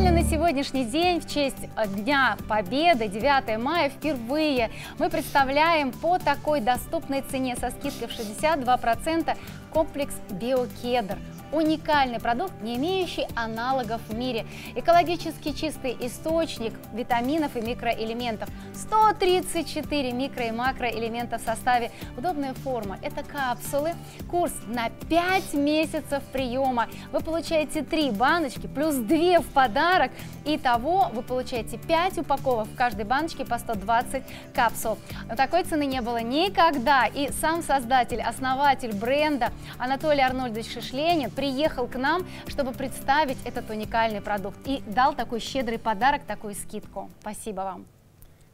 Специально на сегодняшний день, в честь Дня Победы, 9 мая, впервые мы представляем по такой доступной цене со скидкой в 62% комплекс «Биокедр». Уникальный продукт, не имеющий аналогов в мире. Экологически чистый источник витаминов и микроэлементов. 134 микро- и макроэлемента в составе. Удобная форма – это капсулы. Курс на 5 месяцев приема. Вы получаете 3 баночки плюс 2 в подарок. Итого вы получаете 5 упаковок в каждой баночке по 120 капсул. Но такой цены не было никогда. И сам создатель, основатель бренда Анатолий Арнольдович Шишленин приехал к нам, чтобы представить этот уникальный продукт и дал такой щедрый подарок, такую скидку. Спасибо вам.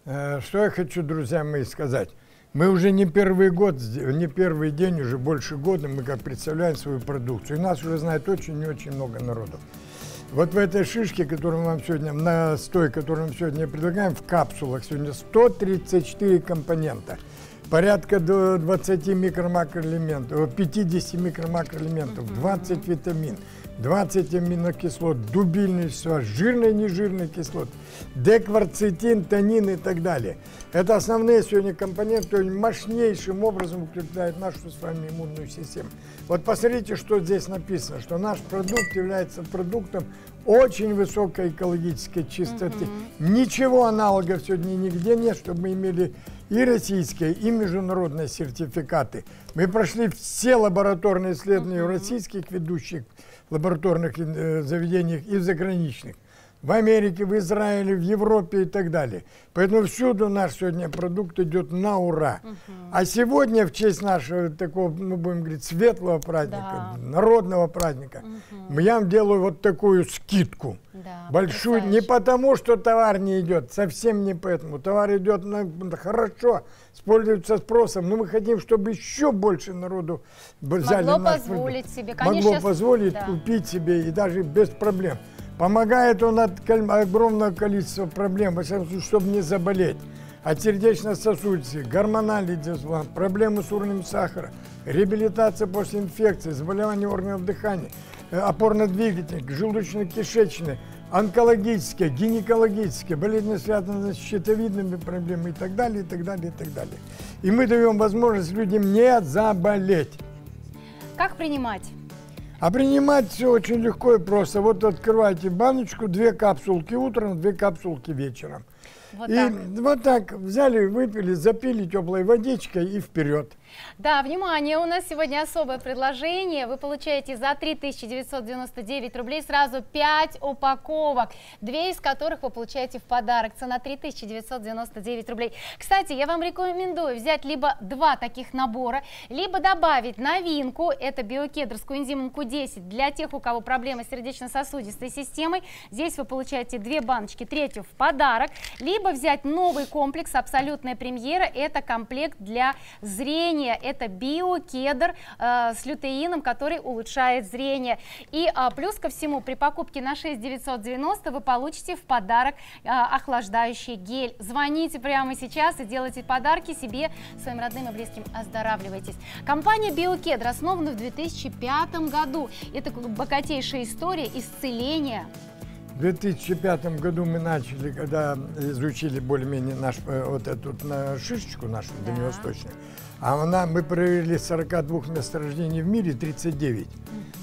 Э, Что я хочу, друзья мои, сказать. Мы уже не первый год, не первый день, уже больше года мы как представляем свою продукцию. И нас уже знает очень и очень много народу. Вот в этой шишке, которую мы вам сегодня, настой, который мы сегодня предлагаем, в капсулах сегодня 134 компонента. Порядка до 20 микро-макроэлементов, 50 микро-макроэлементов, 20 витамин, 20 аминокислот, дубильные вещества, жирные и нежирные кислоты, декварцетин, тонин и так далее. Это основные сегодня компоненты, которые мощнейшим образом укрепляют нашу с вами иммунную систему. Вот посмотрите, что здесь написано, что наш продукт является продуктом очень высокой экологической чистоты. Ничего аналогов сегодня нигде нет, чтобы мы имели и российские, и международные сертификаты. Мы прошли все лабораторные исследования в российских ведущих лабораторных э, заведениях и в заграничных. В Америке, в Израиле, в Европе и так далее. Поэтому всюду наш сегодня продукт идет на ура. А сегодня, в честь нашего такого, мы будем говорить, светлого праздника, Да. народного праздника, я вам делаю вот такую скидку. Да, Большую, не потрясающе. потому, что товар не идет, совсем не поэтому. Товар идет на, хорошо, пользуется спросом, но мы хотим, чтобы еще больше народу б- взяли Могло наш позволить продукт. себе. Конечно, Могло позволить да. купить себе и даже без проблем. Помогает он от огромного количества проблем, чтобы не заболеть. От сердечно-сосудистых, гормональный дисбаланс, проблемы с уровнем сахара, реабилитация после инфекции, заболевания органов дыхания, э, опорно-двигательных, желудочно-кишечные, онкологические, гинекологические, болезни, связанные с щитовидными проблемами и так далее, и так далее, и так далее. И мы даем возможность людям не заболеть. Как принимать? А принимать все очень легко и просто. Вот открывайте баночку, две капсулки утром, две капсулки вечером. Вот и так. вот так взяли, выпили, запили теплой водичкой и вперед. Да, внимание, у нас сегодня особое предложение. Вы получаете за 3999 рублей сразу 5 упаковок, две из которых вы получаете в подарок. Цена 3999 рублей. Кстати, я вам рекомендую взять либо два таких набора, либо добавить новинку, это биокедр с коэнзимом Q10 для тех, у кого проблемы с сердечно-сосудистой системой. Здесь вы получаете две баночки, третью в подарок, либо взять новый комплекс «Абсолютная премьера». Это комплект для зрения, это биокедр э, с лютеином, который улучшает зрение. И а, плюс ко всему, при покупке на 6990 вы получите в подарок а, охлаждающий гель. Звоните прямо сейчас и делайте подарки себе, своим родным и близким. Оздоравливайтесь. Компания Биокедр основана в 2005 году. Это богатейшая история исцеления В 2005 году мы начали, когда изучили более-менее наш, э, вот эту на шишечку нашу Да. дальневосточную, а она, мы проверили 42 месторождений в мире, 39.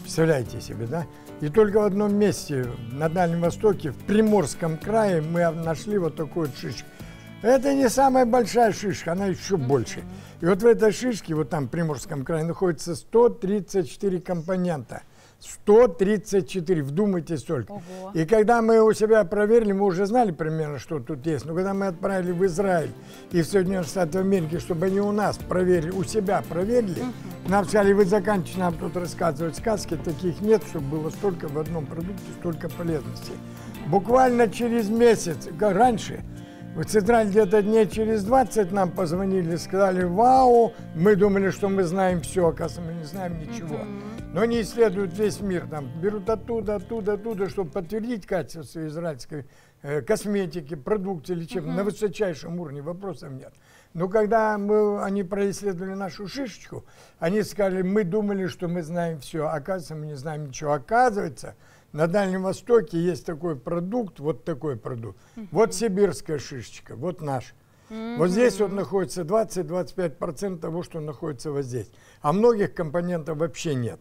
Представляете себе, да? И только в одном месте, на Дальнем Востоке, в Приморском крае, мы нашли вот такую вот шишку. Это не самая большая шишка, она еще больше. И вот в этой шишке, вот там в Приморском крае, находится 134 компонента. 134, вдумайтесь только. Ого. И когда мы у себя проверили, мы уже знали примерно, что тут есть. Но когда мы отправили в Израиль и в Соединенные Штаты Америки, чтобы они у нас проверили, у себя проверили, нам сказали, вы заканчиваете нам тут рассказывать сказки, таких нет, чтобы было столько в одном продукте, столько полезностей. Буквально через месяц, раньше, в Централь где-то дней через 20 нам позвонили, сказали, вау, мы думали, что мы знаем все, оказывается, мы не знаем ничего. Но они исследуют весь мир, там, берут оттуда, оттуда, оттуда, чтобы подтвердить качество израильской э, косметики, продукции лечебной на высочайшем уровне, вопросов нет. Но когда мы, они происследовали нашу шишечку, они сказали, мы думали, что мы знаем все, оказывается, мы не знаем ничего. Оказывается, на Дальнем Востоке есть такой продукт, вот такой продукт. Угу. Вот сибирская шишечка, вот наш. Угу. Вот здесь вот находится 20-25% того, что находится вот здесь. А многих компонентов вообще нет.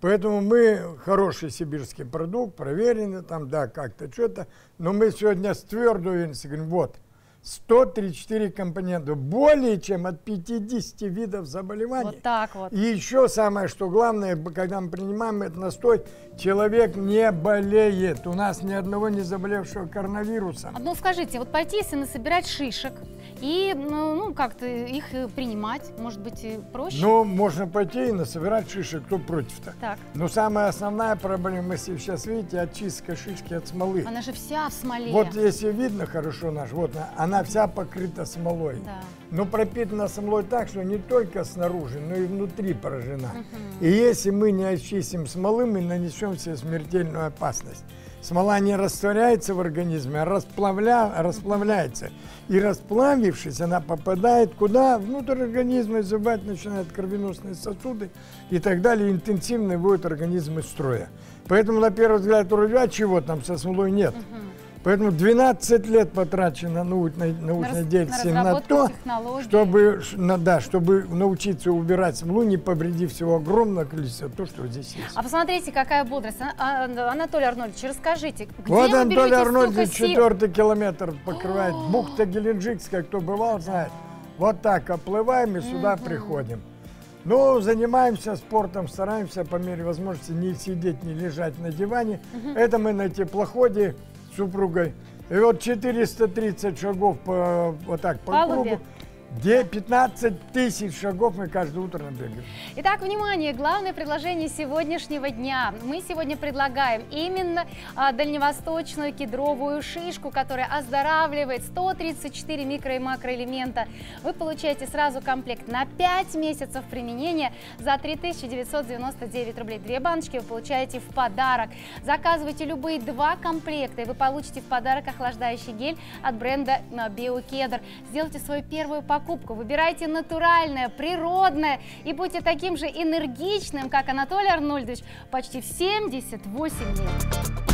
Поэтому мы хороший сибирский продукт, проверенный там, да, как-то что-то. Но мы сегодня с твердой уверенностью говорим, вот, 134 компонента, более чем от 50 видов заболеваний. Вот так вот. И еще самое, что главное, когда мы принимаем этот настой, человек не болеет. У нас ни одного не заболевшего коронавирусом. Ну скажите, вот пойти, если насобирать шишек, и ну, ну как-то их принимать, может быть, проще? Ну, можно пойти и насобирать шишек, кто против-то. Так. Но самая основная проблема, если сейчас видите, очистка шишки от смолы. Она же вся в смоле. Вот если видно хорошо наш, вот она вся покрыта смолой. Да. Но пропитана смолой так, что не только снаружи, но и внутри поражена. Угу. И если мы не очистим смолы, мы нанесем себе смертельную опасность. Смола не растворяется в организме, а расплавля, расплавляется. И расплавившись, она попадает куда? Внутрь организма, изывать начинают кровеносные сосуды и так далее, интенсивно выводит организм из строя. Поэтому, на первый взгляд, вроде, а чего там со смолой нет? Угу. Поэтому 12 лет потрачено научной, научной на деятельности на, на то, чтобы, на, да, чтобы научиться убирать смолу, не повредив всего огромного количества то, что здесь есть. А посмотрите, какая бодрость. А, а, Анатолий Арнольдович, расскажите, где Вот вы Анатолий Арнольдович четвертый километр покрывает. Бухта Геленджикская, кто бывал, знает. Вот так оплываем и сюда приходим. Ну, занимаемся спортом, стараемся по мере возможности не сидеть, не лежать на диване. Это мы на теплоходе супругой. И вот 430 шагов по, вот так по Палубе. кругу. Где 15 тысяч шагов мы каждое утро набегаем. Итак, внимание, главное предложение сегодняшнего дня. Мы сегодня предлагаем именно а, дальневосточную кедровую шишку, которая оздоравливает 134 микро- и макроэлемента. Вы получаете сразу комплект на 5 месяцев применения за 3999 рублей. Две баночки вы получаете в подарок. Заказывайте любые два комплекта, и вы получите в подарок охлаждающий гель от бренда BioKedr. Сделайте свою первую покупку покупку. Выбирайте натуральное, природное и будьте таким же энергичным, как Анатолий Арнольдович почти в 78 лет.